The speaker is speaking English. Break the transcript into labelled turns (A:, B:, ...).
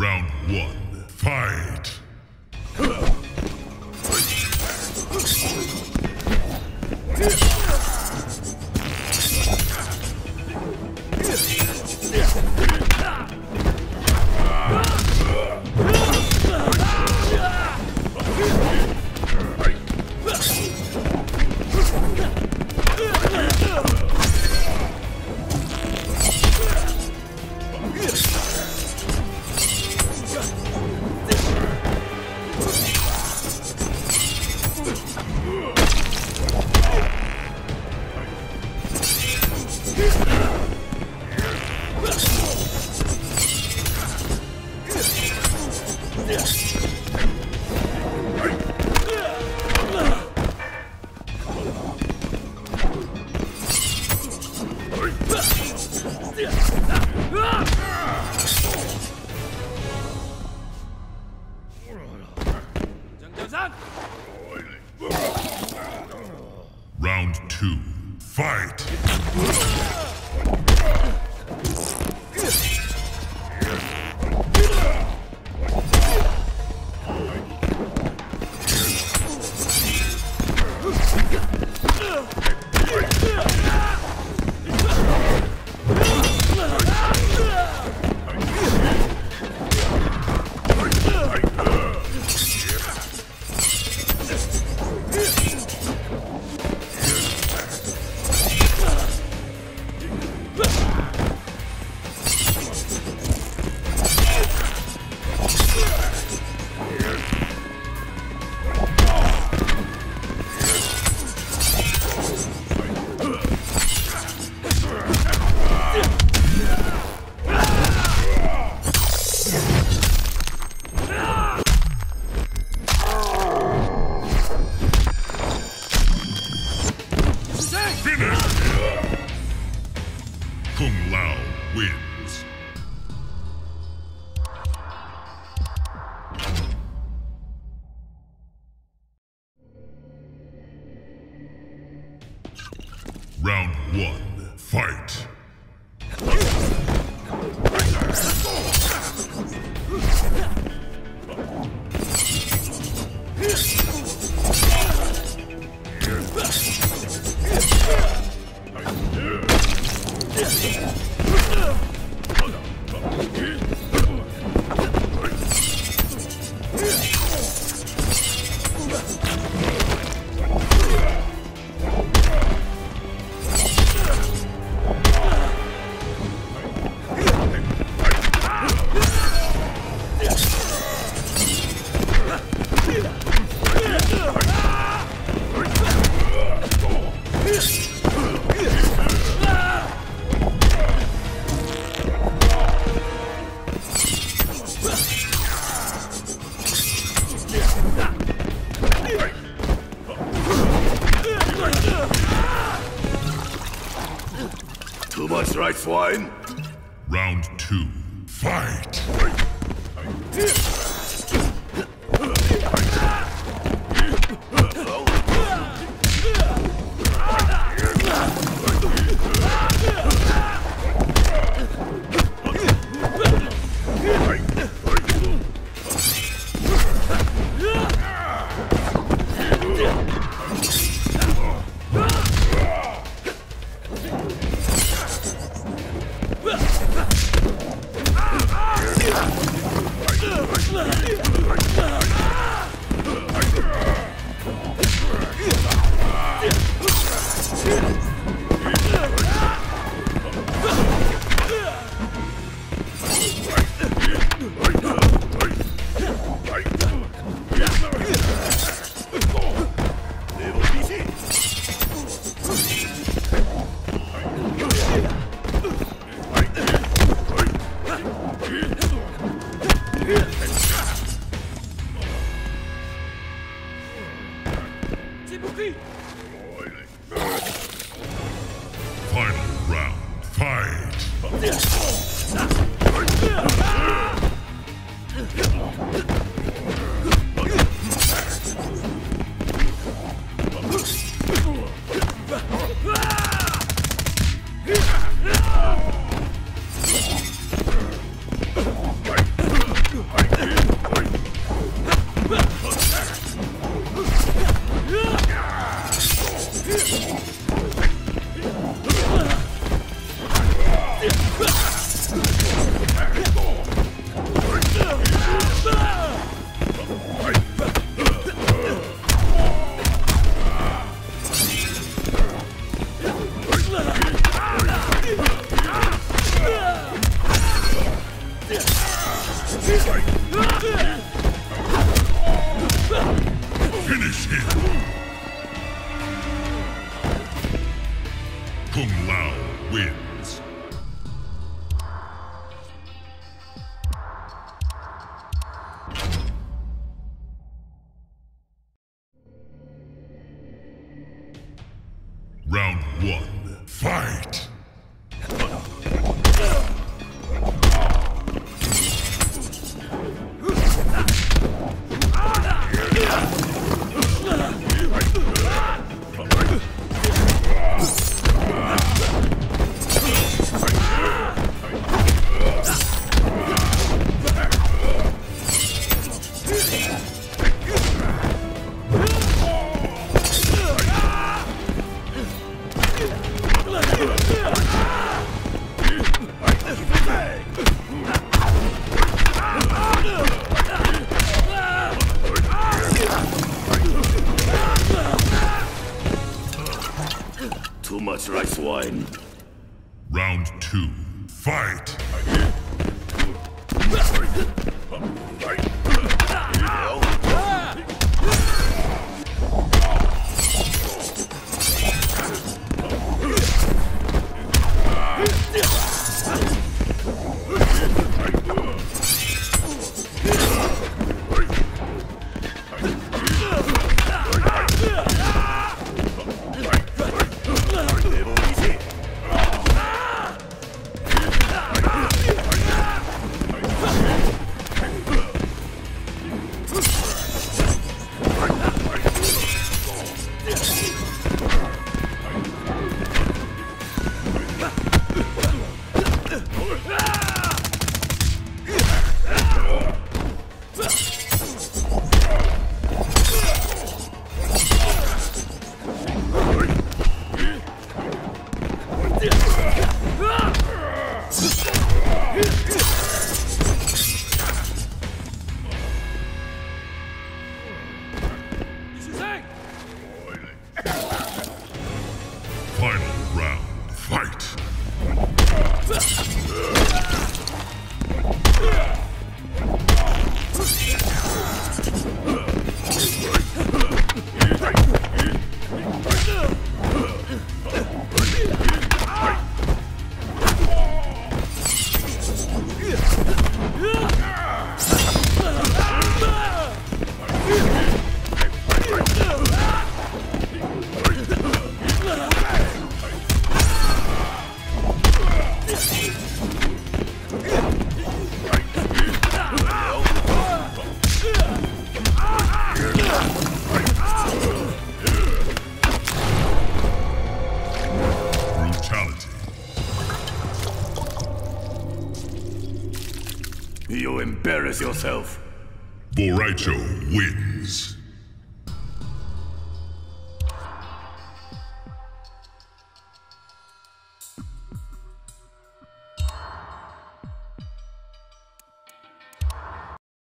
A: Round one. Fight. Two. Fight. Finish. Kung Lao wins. Round one. Fight.
B: Right, swine?
A: Round two. Fight. Him! Kung Lao wins. Round one, fight! Round two, fight! Final round,
B: You embarrass yourself.
A: Bo' Rai Cho wins.